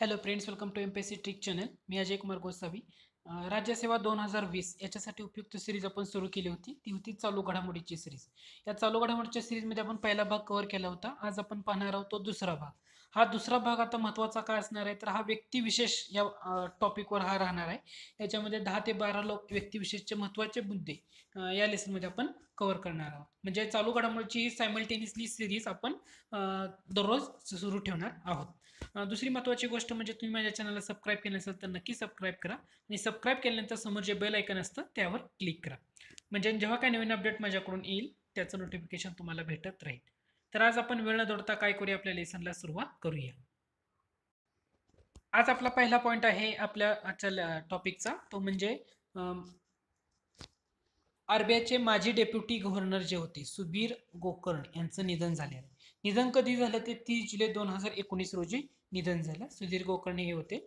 Hello friends welcome to M P S C trick channel मी अजय कुमार गोसावी राज्यसेवा दोन हजार वीस याच्यासाठी उपयुक्त सिरीज आपण सुरू केली होती. ती होती चालू घडामोडीची सिरीज या चालू घडामोडीच्या सिरीजमध्ये आपण पहिला भाग कव्हर केला होता. आज आपण पाहणार आहोत तो दुसरा भाग. हा दुसरा भाग आता महत्त्वाचा काय असणार आहे? तर हा व्यक्तिविशेष या टॉपिकवर हा राहणार आहे. याच्यामध्ये दहा ते बारा लोक व्यक्तिविशेषचे महत्त्वाचे मुद्दे या लेसनमध्ये आपण कव्हर करणार आहोत. म्हणजे चालू घडामोडीची ही सायमल्टेनियसली सिरीज आपण दररोज सुरू ठेवणार आहोत. दुसरी महत्त्वाची गोष्ट म्हणजे तुम्ही माझ्या चॅनलला सबस्क्राईब केलं असेल तर नक्की सबस्क्राईब करा. आणि सबस्क्राईब केल्यानंतर समोर जे बेल ऐकन असतं त्यावर क्लिक करा. म्हणजे जेव्हा काही नवीन अपडेट माझ्याकडून येईल त्याचं नोटिफिकेशन तुम्हाला भेटत राहील. तर आज आपण वेळ न दोडता काय करूया आपल्या लेसनला सुरुवात करूया. आज आपला पहिला पॉईंट आहे आपल्या आजच्या टॉपिकचा तो म्हणजे आरबीआयचे माजी डेप्युटी गव्हर्नर जे होते सुबीर गोकर्ण यांचं निधन झाले आहे निधन कधी झालं ते तीस जुलै दोन हजार एकोणीस रोजी निधन झालं. सुधीर गोकर्ण हे होते.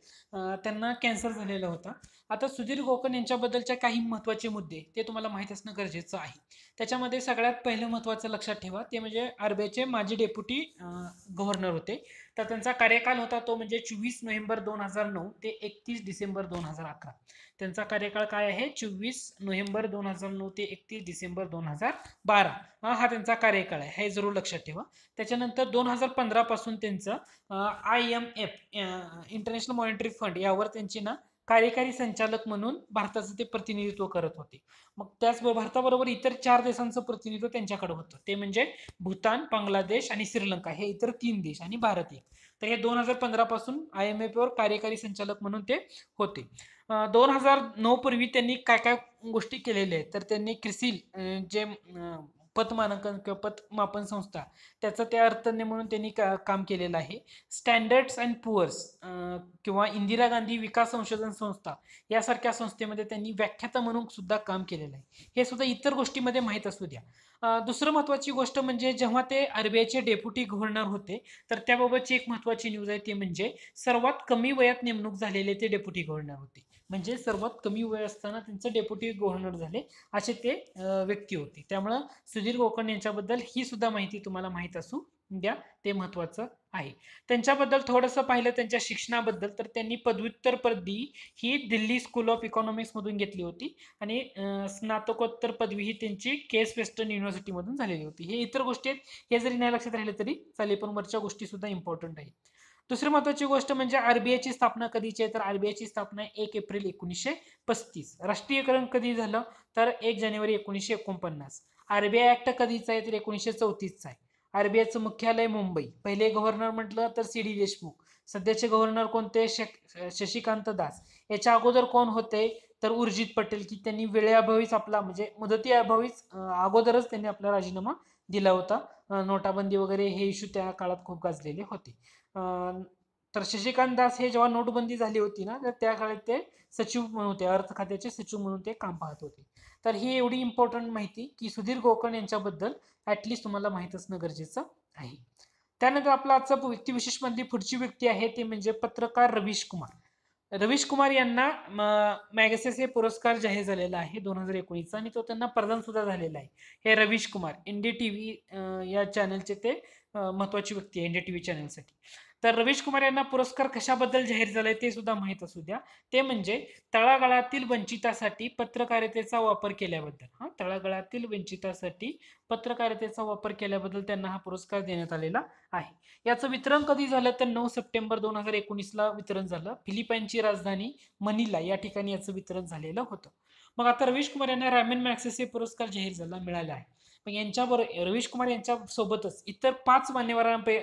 त्यांना कॅन्सर झालेला होता. आता सुधीर गोकर्ण यांच्याबद्दलच्या काही महत्त्वाचे मुद्दे ते तुम्हाला माहीत असणं गरजेचं आहे. त्याच्यामध्ये सगळ्यात पहिलं महत्त्वाचं लक्षात ठेवा. ते म्हणजे आरबीआयचे माजी डेप्युटी गव्हर्नर होते. तर त्यांचा कार्यकाल होता तो म्हणजे चोवीस नोव्हेंबर दोन हजार नऊ ते एकतीस डिसेंबर दोन हजार अकरा. त्यांचा कार्यकाळ काय आहे? चोवीस नोव्हेंबर दोन हजार नऊ ते एकतीस डिसेंबर दोन हजार बारा. हा हा त्यांचा कार्यकाळ आहे. हे जरूर लक्षात ठेवा. त्याच्यानंतर दोन हजार पंधरापासून त्यांचं I M F international monetary fund यावर त्यांची ना कार्यकारी संचालक म्हणून भारताचं ते प्रतिनिधित्व करत होते. मग त्याचबरोबर भारताबरोबर इतर चार देशांचं प्रतिनिधित्व त्यांच्याकडे होतं. ते म्हणजे भूतान बांगलादेश आणि श्रीलंका. हे इतर तीन देश आणि भारत एक. तर हे दोन हजार पंधरा पासून आय एम एफ वर कार्यकारी संचालक म्हणून ते होते. दोन हजार नऊ पूर्वी त्यांनी काय काय गोष्टी केलेल्या आहेत? तर त्यांनी क्रिसिल जे पतमानांकन किंवा पतमापन संस्था त्याचं त्या अर्थाने म्हणून त्यांनी का काम केलेलं आहे. स्टँडर्ड्स अँड पुअर्स किंवा इंदिरा गांधी विकास संशोधन संस्था यासारख्या संस्थेमध्ये त्यांनी व्याख्याता म्हणून सुद्धा काम केलेलं आहे. हे सुद्धा इतर गोष्टीमध्ये माहीत असू द्या. दुसरं महत्त्वाची गोष्ट म्हणजे जेव्हा ते आरबीआयचे डेप्युटी गव्हर्नर होते तर त्याबाबतची एक महत्त्वाची न्यूज आहे ती म्हणजे सर्वात कमी वयात नेमणूक झालेले ते डेप्युटी गव्हर्नर होते. म्हणजे सर्वात कमी वय असताना त्यांचं डेप्युटी गव्हर्नर झाले असे ते व्यक्ती होते. त्यामुळं सुधीर गोकर्ण यांच्याबद्दल ही सुद्धा माहिती तुम्हाला माहीत असू द्या. ते महत्त्वाचं आहे. त्यांच्याबद्दल थोडंसं पाहिलं त्यांच्या शिक्षणाबद्दल तर त्यांनी पदव्युत्तर पदवी ही दिल्ली स्कूल ऑफ इकॉनॉमिक्समधून घेतली होती आणि स्नातकोत्तर पदवी ही त्यांची केस वेस्टर्न युनिव्हर्सिटीमधून झालेली होती. हे इतर गोष्टी आहेत. हे जरी नाही लक्षात राहिले तरी चालेल पण वरच्या गोष्टीसुद्धा इम्पॉर्टंट आहेत. दुसरी महत्त्वाची गोष्ट म्हणजे आरबीआयची स्थापना कधीची आहे? तर आरबीआयची स्थापना एक एप्रिल एकोणीसशे पस्तीस. राष्ट्रीयकरण कधी झालं? तर एक जानेवारी एकोणीसशे एकोणपन्नास. आरबीआय ऍक्ट कधीचा आहे? तर एकोणीसशे चौतीसचा आहे. आरबीआयचं मुख्यालय मुंबई. पहिले गव्हर्नर म्हटलं तर सी डी देशमुख. सध्याचे गव्हर्नर कोणते? शशिकांत दास. याच्या अगोदर कोण होते? तर उर्जित पटेल की त्यांनी वेळेअभावीच आपला म्हणजे मुदतीअभावीच अभावीच अगोदरच त्यांनी आपला राजीनामा दिला होता. नोटाबंदी वगैरे हे इश्यू त्या काळात खूप गाजलेले होते. तर शशिकांत दास हे जेव्हा नोटबंदी झाली होती ना तर त्या काळात ते सचिव म्हणून होते अर्थ खात्याचे सचिव म्हणून ते काम पाहत होते. तर ही एवढी इम्पॉर्टंट माहिती की सुधीर गोकर्ण यांच्याबद्दल ॲटलिस्ट तुम्हाला माहीत असणं गरजेचं आहे. त्यानंतर आपला आजचा व्यक्तिविशेष मधली पुढची व्यक्ती आहे ते म्हणजे पत्रकार रवीश कुमार. रवीश कुमार यांना मॅगसेस हे पुरस्कार जाहीर झालेला आहे दोन हजार एकोणीसचा आणि तो त्यांना प्रदान सुद्धा झालेला आहे. हे Ravish Kumar N D T V या चॅनलचे ते महत्त्वाची व्यक्ती आहे टी व्ही चॅनलसाठी तर रवीश कुमार यांना पुरस्कार कशाबद्दल जाहीर झालाय ते सुद्धा माहीत असू द्या. ते म्हणजे तळागाळातील वंचितासाठी पत्रकारितेचा वापर केल्याबद्दल. हा तळागाळातील वंचितासाठी पत्रकारितेचा वापर केल्याबद्दल त्यांना हा पुरस्कार देण्यात आलेला आहे. याचं वितरण कधी झालं तर नऊ सप्टेंबर दोन हजार एकोणीसला वितरण झालं. फिलिपाईनची राजधानी मनिला या ठिकाणी याचं वितरण झालेलं होतं. मग आता रवीश कुमार यांना रॅमेन मॅक्सेस हे पुरस्कार जाहीर झाला मिळाला आहे. मग यांच्याबरोबर रवीश कुमार यांच्या सोबतच इतर पाच मान्यवरांपै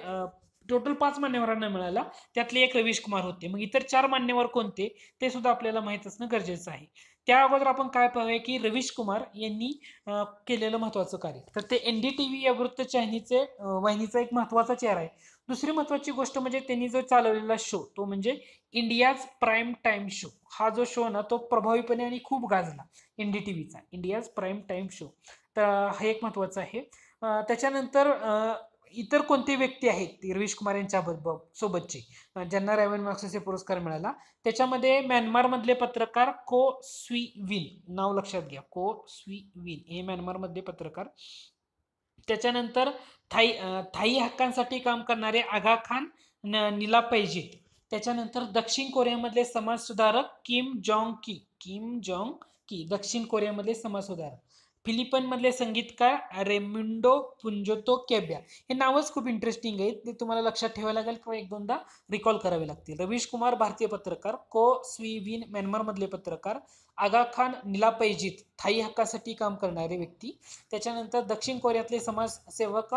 टोटल पाच मान्यवरांना मिळाला त्यातले एक रवीश कुमार होते. मग इतर चार मान्यवर कोणते? ते सुद्धा आपल्याला माहीत असणं गरजेचं आहे. त्या अगोदर आपण काय पाहूया की रवीश कुमार यांनी केलेलं महत्त्वाचं कार्य. तर ते एन डी टी व्ही या वृत्तवाहिनीचे अं, वाहिनीचा एक महत्त्वाचा चेहरा आहे. दुसरी महत्त्वाची गोष्ट म्हणजे त्यांनी जो चालवलेला शो तो म्हणजे इंडियाज प्राईम टाईम शो हा जो शो ना तो प्रभावीपणे आणि खूप गाजला एन डी टी व्हीचा इंडियाज प्राईम टाईम शो तर हा एक महत्त्वाचा आहे. त्याच्यानंतर इतर कोणते व्यक्ती आहेत? रवीश कुमार यांच्या सोबतचे. ज्यांना रॅवन मॅक्सेसे पुरस्कार मिळाला. त्याच्यामध्ये म्यानमारमधले पत्रकार को स्वी विन नाव लक्षात घ्या. को स्वी विन हे म्यानमारमधले पत्रकार. त्याच्यानंतर थाई थाई हक्कांसाठी काम करणारे आगा खान न- निला पैजीत त्याच्यानंतर दक्षिण कोरियामधले समाजसुधारक किम जॉंग की किम जॉंग की दक्षिण कोरियामधले समाजसुधारक. फिलिपनमधले संगीतकार रेमिंडो पुंजोतो केब्या. हे नावच खूप इंटरेस्टिंग आहे. ते तुम्हाला लक्षात ठेवायला लागेल किंवा एक दोनदा रिकॉल करावे लागतील. रवीश कुमार भारतीय पत्रकार को स्वीविन म्यानमारमधले पत्रकार आगा खान निलापैजित थाई हक्कासाठी काम करणारे व्यक्ती. त्याच्यानंतर दक्षिण कोरियातले समाजसेवक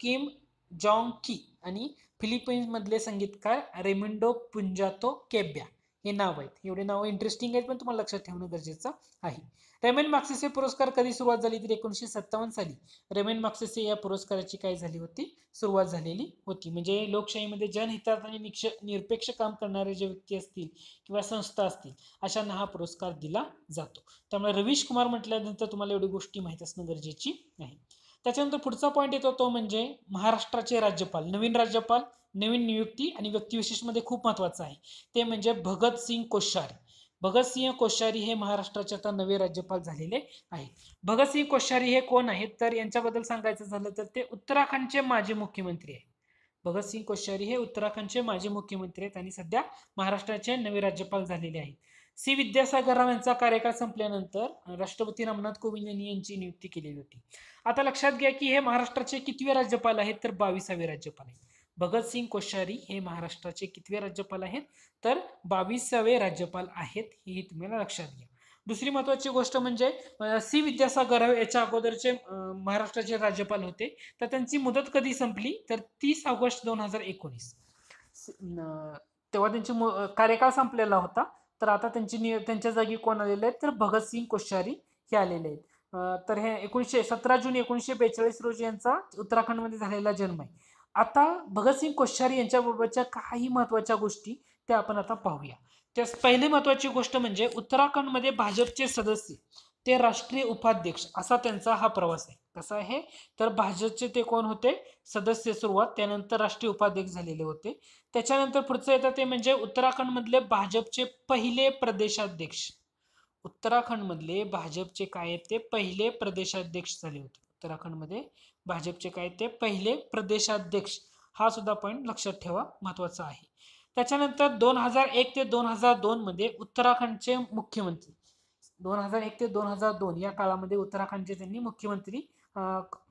किम जॉंग की आणि फिलिपिन्समधले संगीतकार रेमिंडो पुंजातो केब्या. हे नाव आहेत. एवढे नाव इंटरेस्टिंग आहेत पण तुम्हाला लक्षात ठेवणं गरजेचं आहे. रेमेन माक्सेसे पुरस्कार कधी सुरुवात झाली? तर एकोणीसशे सत्तावन्न साली. रेमेन माक्सेसे या पुरस्काराची काय झाली होती? सुरुवात झालेली होती. म्हणजे लोकशाहीमध्ये जनहितात आणि निक्ष निरपेक्ष काम करणारे जे व्यक्ती असतील किंवा संस्था असतील अशांना हा पुरस्कार दिला जातो. त्यामुळे रवीश कुमार म्हटल्यानंतर तुम्हाला एवढी गोष्टी माहीत असणं गरजेची आहे. त्याच्यानंतर पुढचा पॉईंट येतो तो म्हणजे महाराष्ट्राचे राज्यपाल नवीन राज्यपाल नवीन नियुक्ती आणि व्यक्तिविशेषमध्ये खूप महत्त्वाचं आहे. ते म्हणजे भगतसिंग कोश्यारी. भगतसिंह कोश्यारी हे महाराष्ट्राचे आता नवे राज्यपाल झालेले आहेत. भगतसिंग कोश्यारी हे कोण आहेत? तर यांच्याबद्दल सांगायचं झालं तर ते उत्तराखंडचे माजी मुख्यमंत्री आहेत. भगतसिंग कोश्यारी हे उत्तराखंडचे माजी मुख्यमंत्री आहेत आणि सध्या महाराष्ट्राचे नवे राज्यपाल झालेले आहेत. सी. विद्यासागर राव यांचा कार्यकाळ संपल्यानंतर राष्ट्रपती रामनाथ कोविंद यांनी यांची नियुक्ती केलेली होती. आता लक्षात घ्या की हे महाराष्ट्राचे कितवे राज्यपाल आहेत? तर बावीसावे राज्यपाल आहेत. भगतसिंग कोश्यारी हे महाराष्ट्राचे कितवे राज्यपाल आहेत? तर बावीसावे राज्यपाल आहेत हे तुम्हाला लक्षात घ्या. दुसरी महत्वाची गोष्ट म्हणजे सी विद्यासागर राव याच्या अगोदरचे महाराष्ट्राचे राज्यपाल होते. तर त्यांची मुदत कधी संपली? तर तीस ऑगस्ट दोन हजार एकोणीस. तेव्हा त्यांची कार्यकाळ संपलेला होता. तर आता त्यांची निय त्यांच्या जागी कोण आलेले आहेत? तर भगतसिंग कोश्यारी हे आलेले आहेत. तर हे एकोणीसशे सतरा जून एकोणीसशे बेचाळीस रोजी यांचा उत्तराखंडमध्ये झालेला जन्म आहे. आता भगतसिंग कोश्यारी यांच्याबरोबरच्या काही महत्त्वाच्या गोष्टी त्या आपण आता पाहूया. त्यास पहिली महत्त्वाची गोष्ट म्हणजे उत्तराखंडमध्ये भाजपचे सदस्य ते राष्ट्रीय उपाध्यक्ष असा त्यांचा हा प्रवास आहे. कसा आहे? तर भाजपचे ते कोण होते? सदस्य सुरुवात त्यानंतर राष्ट्रीय उपाध्यक्ष झालेले होते. त्याच्यानंतर पुढचं येतं ते म्हणजे उत्तराखंडमधले भाजपचे पहिले प्रदेशाध्यक्ष. उत्तराखंडमधले भाजपचे काय आहेत ते? पहिले प्रदेशाध्यक्ष झाले होते. उत्तराखंडमध्ये भाजपचे काय ते पहिले प्रदेशाध्यक्ष. हा सुद्धा पॉईंट लक्षात ठेवा महत्त्वाचा आहे. त्याच्यानंतर दोन हजार एक ते दोन हजार दोन मध्ये उत्तराखंडचे मुख्यमंत्री. दोन हजार एक ते दोन हजार दोन या काळामध्ये उत्तराखंडचे त्यांनी मुख्यमंत्री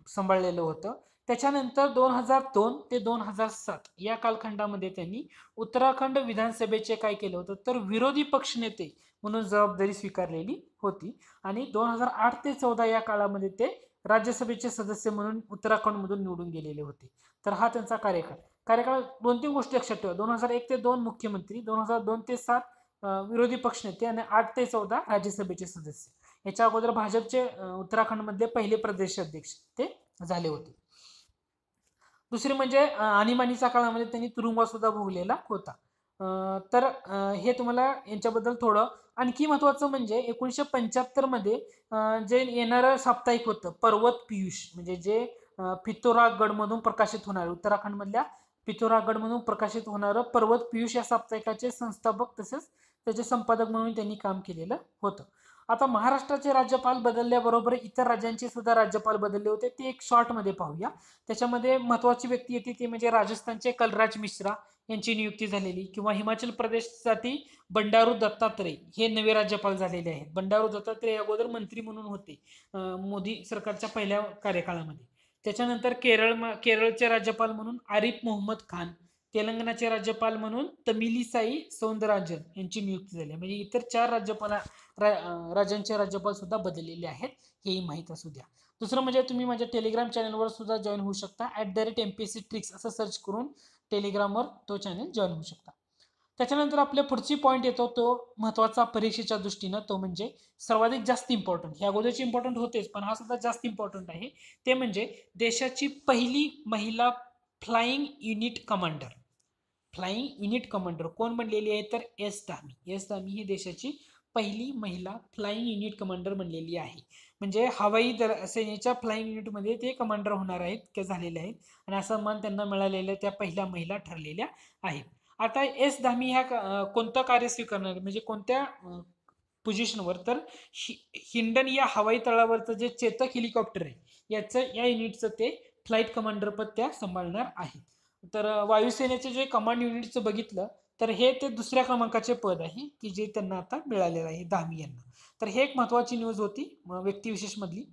सांभाळलेलं होतं. त्याच्यानंतर दोन हजार दोन ते दोन हजार सात या कालखंडामध्ये त्यांनी उत्तराखंड विधानसभेचे काय केलं होतं तर विरोधी पक्षनेते म्हणून जबाबदारी स्वीकारलेली होती. आणि दोन हजार आठ ते चौदा या काळामध्ये ते राज्यसभेचे सदस्य म्हणून उत्तराखंडमधून निवडून गेलेले होते. तर हा त्यांचा कार्यकाळ. कार्यकाळ दोन तीन गोष्टी लक्षात ठेवा. दोन हजार एक ते दोन मुख्यमंत्री दोन हजार दोन ते सात विरोधी पक्षनेते आणि आठ ते चौदा राज्यसभेचे सदस्य. याच्या अगोदर भाजपचे उत्तराखंडमधले पहिले प्रदेश अध्यक्ष ते झाले होते. दुसरे म्हणजे आणीबाणीच्या काळामध्ये त्यांनी तुरुंगवास सुद्धा भोगलेला होता. तर हे तुम्हाला यांच्याबद्दल थोडं आणखी महत्वाचं म्हणजे एकोणीसशे पंच्याहत्तरमध्ये जे येणारं साप्ताहिक होतं पर्वत पियुष म्हणजे जे पितोरागडमधून प्रकाशित होणार उत्तराखंडमधल्या पितोरागडमधून प्रकाशित होणारं पर्वत पियुष या साप्ताहिकाचे संस्थापक तसेच त्याचे संपादक म्हणून त्यांनी काम केलेलं होतं. आता महाराष्ट्राचे राज्यपाल बदलल्याबरोबर इतर राज्यांचे सुद्धा राज्यपाल बदलले होते. ते एक शॉर्टमध्ये पाहूया. त्याच्यामध्ये महत्त्वाची व्यक्ती येते ती म्हणजे राजस्थानचे कलराज मिश्रा यांची नियुक्ती झालेली किंवा हिमाचल प्रदेशसाठी बंडारू दत्तात्रय हे नवे राज्यपाल झालेले आहेत. बंडारू दत्तात्रय अगोदर मंत्री म्हणून होते मोदी सरकारच्या पहिल्या कार्यकाळामध्ये. त्याच्यानंतर केरळ केरळचे राज्यपाल म्हणून आरिफ मोहम्मद खान तेलंगणाचे राज्यपाल म्हणून तमिलीसाई सौंदरराजन यांची नियुक्ती झाली आहे. म्हणजे इतर चार राज्यपाल रा, राज्यांचे राज्यपाल सुद्धा बदललेले आहेत हेही माहीत असू द्या. दुसरं म्हणजे तुम्ही माझ्या टेलिग्राम चॅनलवर सुद्धा जॉईन होऊ शकता. At the rate M P S C tricks असं सर्च करून टेलिग्रामवर तो चॅनल जॉईन होऊ शकता. त्याच्यानंतर आपल्या पुढची पॉईंट येतो तो महत्त्वाचा परीक्षेच्या दृष्टीनं तो म्हणजे सर्वाधिक जास्त इम्पॉर्टंट ह्या अगोदरची इम्पॉर्टंट होतेच पण हा सुद्धा जास्त इम्पॉर्टंट आहे. ते म्हणजे देशाची पहिली महिला flying unit commander. Flying unit commander. कोण बनलेली आहे? तर एस दामी एस दामी ही देशाची पहिली महिला फ्लाईंग युनिट कमांडर बनलेली आहे. म्हणजे हवाई दल सेनेच्या फ्लाईंग युनिटमध्ये ते कमांडर होणार आहेत ते झालेले आहेत. आणि असा मान त्यांना मिळालेलं त्या पहिल्या महिला ठरलेल्या आहेत. आता एस धामी ह्या कोणतं कार्य स्वीकारणार? म्हणजे कोणत्या पोझिशनवर तर हि हिंडन या हवाई तळावरचं जे चेतक हेलिकॉप्टर आहे याचं या युनिटचं ते फ्लाईट कमांडर पद त्या सांभाळणार आहेत तर वायुसेनेचे जे कमांड युनिटचं बघितलं तर हे ते दुसऱ्या क्रमांकाचे पद आहे की जे त्यांना आता मिळालेलं आहे धामी यांना. तर हे एक महत्त्वाची न्यूज होती व्यक्तिविशेषमधली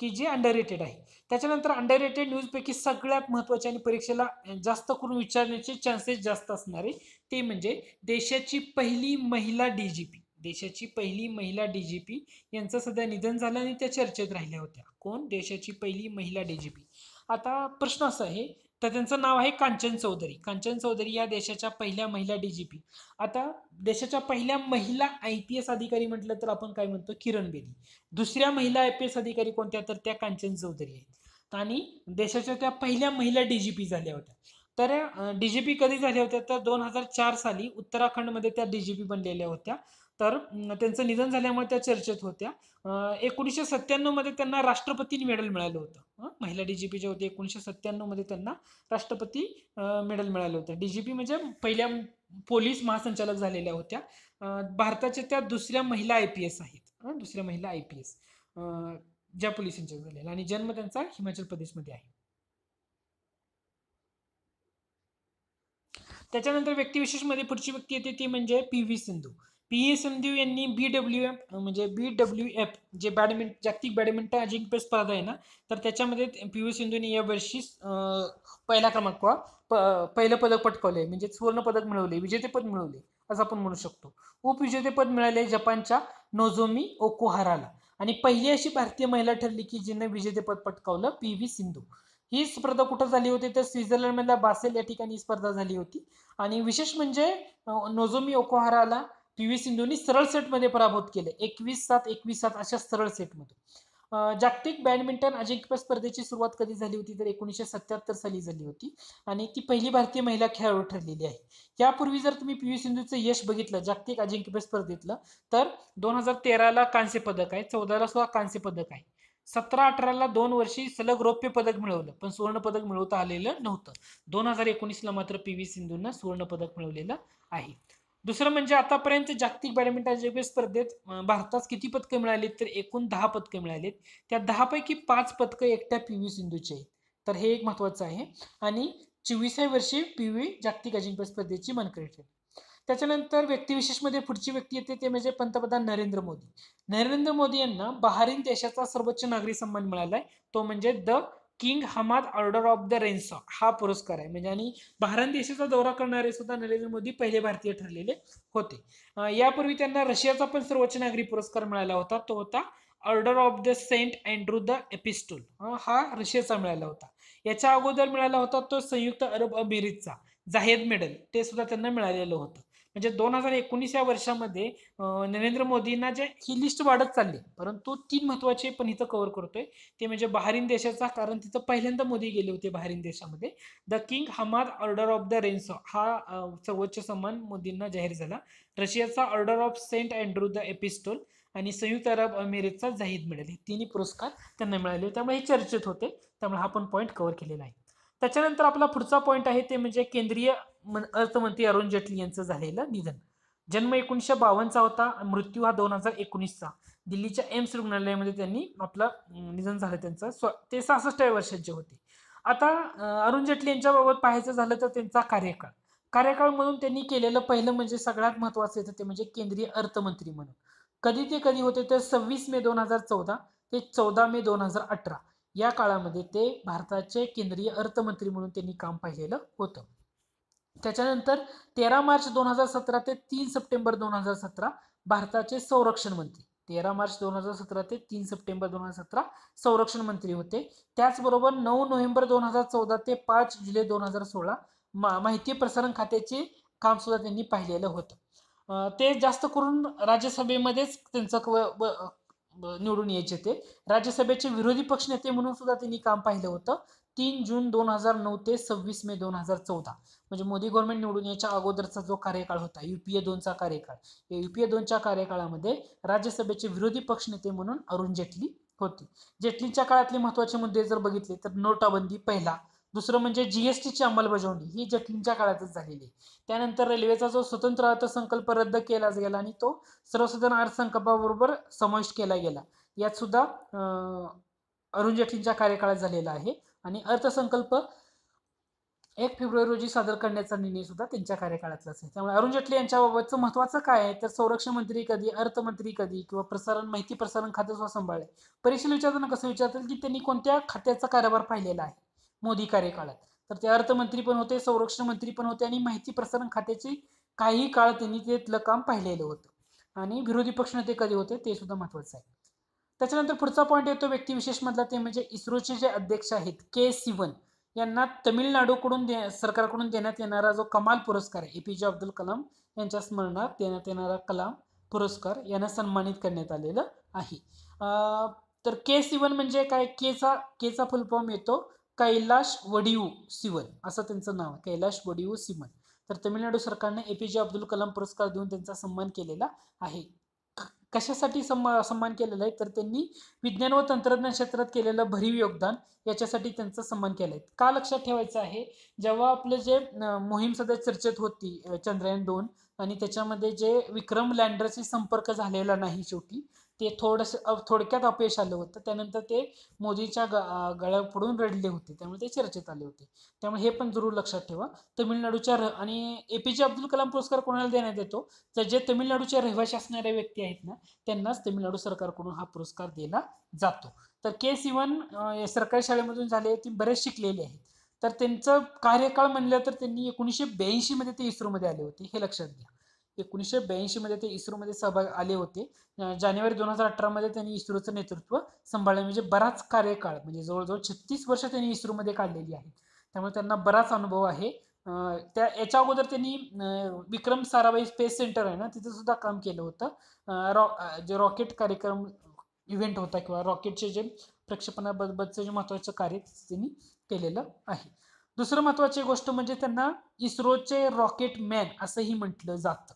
की जे अंडर रेटेड आहे. त्याच्यानंतर अंडर रेटेड न्यूजपैकी सगळ्यात महत्त्वाचे आणि परीक्षेला जास्त करून विचारण्याचे चान्सेस जास्त असणारे ते म्हणजे देशाची पहिली महिला डीजीपी देशाची पहिली महिला डीजीपी यांचं सध्या निधन झालं आणि त्या चर्चेत राहिल्या होत्या. कोण? देशाची पहिली महिला डीजीपी आता प्रश्न असा आहे तर त्यांचं नाव आहे कांचन चौधरी. कांचन चौधरी या देशाच्या पहिल्या महिला डीजीपी आता देशाच्या पहिल्या महिला आय पी एस अधिकारी म्हटलं तर आपण काय म्हणतो? किरण बेदी. दुसऱ्या महिला आय पी एस अधिकारी कोणत्या? तर त्या कांचन चौधरी आहेत. आणि देशाच्या त्या पहिल्या महिला डीजीपी झाल्या होत्या. तर डीजीपी कधी झाल्या होत्या? तर दोन हजार चार साली उत्तराखंडमध्ये त्या डीजीपी बनलेल्या होत्या. तर त्यांचं निधन झाल्यामुळे त्या चर्चेत होत्या. एकोणीसशे सत्त्याण्णवमध्ये त्यांना राष्ट्रपती मेडल मिळालं होतं. हं? महिला पी जे होते एकोणीसशे सत्त्याण्णवमध्ये त्यांना राष्ट्रपती मेडल मिळालं होतं. डीजीपी म्हणजे पहिल्या पोलीस महासंचालक झालेल्या होत्या. भारताच्या त्या दुसऱ्या महिला आय पी एस आहेत. दुसऱ्या महिला आय पी एस ज्या पोलीस संचालक झालेल्या. आणि जन्म त्यांचा हिमाचल प्रदेशमध्ये आहे. त्याच्यानंतर व्यक्तिविशेषमध्ये पुढची व्यक्ती येते ती म्हणजे P V Sindhu. P A Sindhu यांनी बी डब्ल्यू एफ म्हणजे बी डब्ल्यू एफ जे बॅडमिंट जागतिक बॅडमिंटन अजिंक्यपद स्पर्धा आहे ना तर त्याच्यामध्ये पी व्ही सिंधूने यावर्षी वर्षी पहिला क्रमांक प पहिलं पदक पटकावले म्हणजे सुवर्ण पदक मिळवले विजेतेपद मिळवले असं आपण म्हणू शकतो. उपविजेतेपद मिळाले जपानच्या नोझोमी ओकुहाराला. आणि पहिली अशी भारतीय महिला ठरली की जिने विजेतेपद पटकावलं पी व्ही सिंधू. ही स्पर्धा कुठं झाली होती? तर स्वित्झर्लंडमधल्या बासेल या ठिकाणी ही स्पर्धा झाली होती. आणि विशेष म्हणजे नोझोमी ओकोहाराला पी व्ही सिंधूंनी सरळ सेटमध्ये पराभूत केले. एकवीस सात एकवीस सात अशा सरळ सेटमध्ये. जागतिक बॅडमिंटन अजिंक्यपद स्पर्धेची सुरुवात कधी झाली होती तर एकोणीसशे सत्याहत्तर साली झाली होती आणि ती पहिली भारतीय महिला खेळाडू ठरलेली आहे. यापूर्वी जर तुम्ही पी व्ही सिंधूचं यश बघितलं जागतिक अजिंक्यपद स्पर्धेतलं तर दोन हजार तेराला कांस्य पदक आहे चौदाला सुद्धा कांस्य पदक आहे. सतरा अठराला दोन वर्षी सलग रौप्य पदक मिळवलं पण सुवर्ण पदक मिळवता आलेलं नव्हतं. दोन हजार एकोणीसला मात्र पी व्ही सिंधूंना सुवर्ण पदक मिळवलेलं आहे. दुसरं म्हणजे आतापर्यंत जागतिक बॅडमिंटन अजिंक्यपद स्पर्धेत भारतात भारतास किती पदकं मिळालीत? तर एकूण दहा पदकं मिळालीत. त्या दहापैकी पाच पदकं एकट्या पी व्ही सिंधूची आहेत. तर हे एक महत्त्वाचं आहे. आणि चोवीसाव्या वर्षी पी व्ही जागतिक अजिंक्य स्पर्धेची मानकरी ठरली. त्याच्यानंतर व्यक्तिविशेषमध्ये पुढची व्यक्ती येते ते म्हणजे पंतप्रधान नरेंद्र मोदी. नरेंद्र मोदी यांना बहारीन देशाचा सर्वोच्च नागरी सन्मान मिळाला आहे तो म्हणजे the king Hamad order of the renaissance हा पुरस्कार आहे. म्हणजे आणि भारत देशाचा दौरा करणारे सुद्धा नरेंद्र मोदी पहिले भारतीय ठरलेले होते. यापूर्वी त्यांना रशियाचा पण सर्वोच्च नागरी पुरस्कार मिळाला होता. तो होता order of the Saint Andrew the apostle. हा रशियाचा मिळाला होता. याच्या अगोदर मिळाला होता तो संयुक्त अरब अमिरीतचा जाहेद मेडल. ते सुद्धा त्यांना मिळालेलं होतं. म्हणजे दोन हजार एकोणीस या वर्षामध्ये नरेंद्र मोदींना जे ही लिस्ट वाढत चालली परंतु तीन महत्त्वाचे पण इथं कव्हर करतोय. ते म्हणजे बहारीन देशाचा कारण तिथं पहिल्यांदा मोदी गेले होते बहारीन देशामध्ये. The king Hamad order of the renaissance हा सर्वोच्च सन्मान मोदींना जाहीर झाला. रशियाचा order of Saint Andrew the apostle आणि संयुक्त अरब अमिरेतचा जाहीद मिळेल हे तिन्ही पुरस्कार त्यांना मिळाले त्यामुळे हे चर्चेत होते. त्यामुळे हा पण पॉईंट कव्हर केलेला आहे. त्याच्यानंतर आपला पुढचा पॉईंट आहे ते म्हणजे केंद्रीय मन- अर्थमंत्री अरुण जेटली यांचं झालेलं निधन. जन्म एकोणीसशे बावन्नचा होता मृत्यू हा दोन हजार एकोणीसचा. दिल्लीच्या एम्स रुग्णालयामध्ये त्यांनी आपलं निधन झालं त्यांचं. स्व ते सहासष्टाव्या वर्षाचे होते. आता अरुण जेटली यांच्याबाबत पाहायचं झालं तर त्यांचा कार्यकाळ. कार्यकाळ म्हणून त्यांनी केलेलं पहिलं म्हणजे सगळ्यात महत्त्वाचं येतं ते म्हणजे केंद्रीय अर्थमंत्री म्हणून. कधी ते कधी होते तर सव्वीस मे दोन हजार चौदा ते चौदा मे दोन हजार अठरा. या काळामध्ये ते भारताचे केंद्रीय अर्थमंत्री म्हणून त्यांनी काम पाहिलेलं होतं. त्याच्यानंतर तेरा मार्च दोन हजार सतरा ते तीन सप्टेंबर दोन हजार सतरा भारताचे संरक्षण मंत्री. तेरा मार्च दोन हजार सतरा ते तीन सप्टेंबर दोन हजार सतरा संरक्षण मंत्री होते. त्याचबरोबर नऊ नोव्हेंबर दोन हजार चौदा ते पाच जुलै दोन हजार सोळा मा माहिती प्रसारण खात्याचे काम सुद्धा त्यांनी पाहिलेलं होतं. ते जास्त करून राज्यसभेमध्येच त्यांचं निवडून यायचे ते. राज्यसभेचे विरोधी पक्षनेते म्हणून सुद्धा त्यांनी काम पाहिलं होतं. तीन जून दोन हजार नऊ ते सव्वीस मे दोन हजार चौदा. म्हणजे मोदी गव्हर्नमेंट निवडून याच्या अगोदरचा जो कार्यकाळ होता युपीए दोनचा कार्यकाळ. या युपीए दोनच्या कार्यकाळामध्ये राज्यसभेचे विरोधी पक्षनेते म्हणून अरुण जेटली होते. जेटलीच्या काळातले महत्त्वाचे मुद्दे जर बघितले तर नोटाबंदी पहिला दुसरं म्हणजे जीएसटीची अंमलबजावणी ही जेटलींच्या काळातच झालेली आहे. त्यानंतर रेल्वेचा जो स्वतंत्र अर्थसंकल्प रद्द केला गेला आणि तो सर्वसाधारण अर्थसंकल्पाबरोबर समाविष्ट केला गेला. यात सुद्धा अरुण जेटलींच्या कार्यकाळात झालेला आहे आणि अर्थसंकल्प एक फेब्रुवारी रोजी सादर करण्याचा निर्णय सुद्धा त्यांच्या कार्यकाळातलाच आहे. त्यामुळे अरुण जेटली यांच्याबाबतचं महत्वाचं काय आहे? तर संरक्षण मंत्री कधी अर्थमंत्री कधी किंवा प्रसारण माहिती प्रसारण खातं सुद्धा सांभाळले परीक्षेला विचारताना कसं विचारतील की त्यांनी कोणत्या खात्याचा कारभार पाहिलेला आहे? मोदी कार्यकाळात. तर ते अर्थमंत्री पण होते संरक्षण मंत्री पण होते आणि माहिती प्रसारण खात्याची काही काळ त्यांनी तिथलं काम पाहिलेलं होतं. आणि विरोधी पक्षनेते कधी होते ते सुद्धा महत्वाचं आहे. त्याच्यानंतर पुढचा पॉईंट येतो व्यक्तिविशेषमधला ते म्हणजे इस्रोचे जे अध्यक्ष आहेत के सिवन यांना तमिळनाडूकडून दे सरकारकडून देण्यात येणारा जो कमाल पुरस्कार आहे ए पी जे अब्दुल कलाम यांच्या स्मरणात देण्यात येणारा कलाम पुरस्कार यांना सन्मानित करण्यात आलेलं आहे. तर के सिवन म्हणजे काय? केचा केचा फुलफॉर्म येतो. कैलाश वडियू सिवन असं त्यांचं नाव आहे. कैलाश वडियू सिवन. तर तमिळनाडू सरकारने ए पी जे अब्दुल कलाम पुरस्कार देऊन त्यांचा सन्मान केलेला आहे. कशासाठी सन्मा सन्मान केलेला आहे? तर त्यांनी विज्ञान व तंत्रज्ञान क्षेत्रात केलेलं भरीव योगदान याच्यासाठी त्यांचा सन्मान केला आहे. का लक्षात ठेवायचं आहे? जेव्हा आपलं जे मोहीम सध्या चर्चेत होती चंद्रयान दोन आणि त्याच्यामध्ये जे विक्रम लँडरशी संपर्क झालेला नाही शेवटी ते थोडंसं थोडक्यात अपयश आलं होतं. त्यानंतर ते मोदीच्या ग गळ्या पडून रडले होते. त्यामुळे ते चर्चेत आले होते. त्यामुळे हे पण जरूर लक्षात ठेवा. तमिळनाडूच्या र आणि ए पी जे अब्दुल कलाम पुरस्कार कोणाला देण्यात येतो? तर जे तमिळनाडूचे रहिवासी असणाऱ्या व्यक्ती आहेत ना त्यांनाच तमिळनाडू सरकारकडून हा पुरस्कार दिला जातो. तर के सिवन सरकारी शाळेमधून झाले ते बरेच शिकलेले आहेत. तर त्यांचं कार्यकाळ म्हणलं तर त्यांनी एकोणीसशे ब्याऐंशीमध्ये ते इस्रोमध्ये आले होते हे लक्षात घ्या. एकोणीसशे ब्याऐंशीमध्ये ते इस्रोमध्ये सहभाग आले होते. जानेवारी दोन हजार अठरामध्ये त्यांनी इस्रोचं नेतृत्व सांभाळलं. म्हणजे बराच कार्यकाळ म्हणजे जवळजवळ छत्तीस वर्ष त्यांनी इस्रोमध्ये काढलेली आहेत त्यामुळे त्यांना बराच अनुभव आहे. त्या याच्या अगोदर त्यांनी विक्रम साराभाई स्पेस सेंटर आहे ना तिथं सुद्धा काम केलं होतं. रॉ जे रॉकेट कार्यक्रम इव्हेंट होता किंवा रॉकेटचे जे प्रक्षेपणाबद्दलचं जे महत्त्वाचं कार्य त्यांनी केलेलं आहे. दुसरं महत्त्वाची गोष्ट म्हणजे त्यांना इस्रोचे रॉकेट मॅन असंही म्हटलं जातं.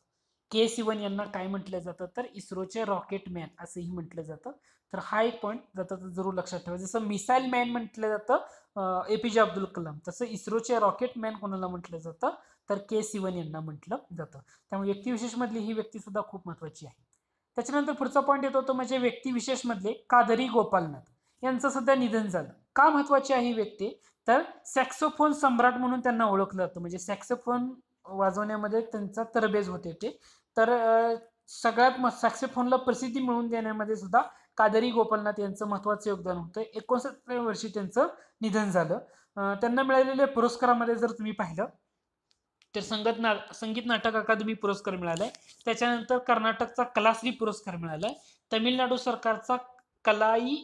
के सिवन यांना काय म्हटलं जातं? तर इस्रोचे रॉकेट मॅन असंही म्हटलं जातं. तर हा एक पॉईंट जाता तर जरूर लक्षात ठेवा. जसं मिसाईल मॅन म्हटलं जातं ए पी जे अब्दुल कलाम तसं इस्रोचे रॉकेट मॅन कोणाला म्हटलं जातं? तर के सिवन यांना म्हटलं जातं. त्यामुळे व्यक्तिविशेषमधली ही व्यक्ती सुद्धा खूप महत्त्वाची आहे. त्याच्यानंतर पुढचा पॉईंट येतो तो म्हणजे व्यक्तिविशेषमधले कादरी गोपालनाथ. यांचं सध्या निधन झालं. का महत्त्वाची आहे ही व्यक्ती? तर सॅक्सोफोन सम्राट म्हणून त्यांना ओळखलं जातं. म्हणजे सॅक्सोफोन वाजवण्यामध्ये त्यांचा तरबेज होते ते. तर सगळ्यात म सॅक्सेफोनला प्रसिद्धी मिळवून देण्यामध्ये सुद्धा कादरी गोपालनाथ यांचं महत्त्वाचं योगदान होतं. एकोणसत्तर वर्षी त्यांचं निधन झालं. त्यांना मिळालेल्या पुरस्कारामध्ये जर तुम्ही पाहिलं तर संगत ना संगीत नाटक अकादमी पुरस्कार मिळाला आहे त्याच्यानंतर कर्नाटकचा कलाश्री पुरस्कार मिळाला आहे तमिळनाडू सरकारचा कलाई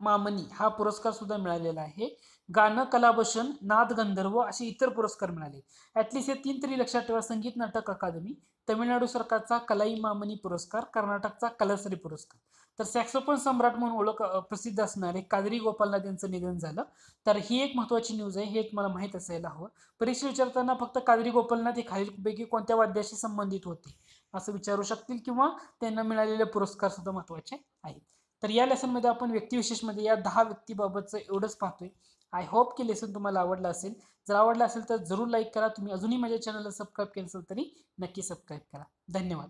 मामनी हा पुरस्कार सुद्धा मिळालेला आहे. गाणं कलाभूषण नाद गंधर्व असे इतर पुरस्कार मिळाले. ॲटलिस्ट हे तीन तरी लक्षात ठेवा संगीत नाटक अकादमी तमिळनाडू सरकारचा कलाई मामनी पुरस्कार कर्नाटकचा कलसरी पुरस्कार. तर सॅक्सोफोन सम्राट म्हणून ओळख प्रसिद्ध असणारे कादरी गोपालनाथ यांचं निधन झालं. तर ही एक महत्त्वाची न्यूज आहे हे तुम्हाला माहीत असायला हवं. परीक्षा विचारताना फक्त कादरी गोपालनाथ हे खालीलपैकी कोणत्या वाद्याशी संबंधित होते असं विचारू शकतील किंवा त्यांना मिळालेले पुरस्कार सुद्धा महत्त्वाचे आहेत. तर या लेसनमध्ये आपण व्यक्तिविशेषमध्ये या दहा व्यक्तीबाबतचं एवढंच पाहतोय. आय होप की लेसन तुम्हाला आवडलं असेल. जर आवडलं असेल तर जरूर लाईक करा. तुम्ही अजूनही माझ्या चॅनलला सबस्क्राईब केलं असेल तरी नक्की सबस्क्राईब करा. धन्यवाद.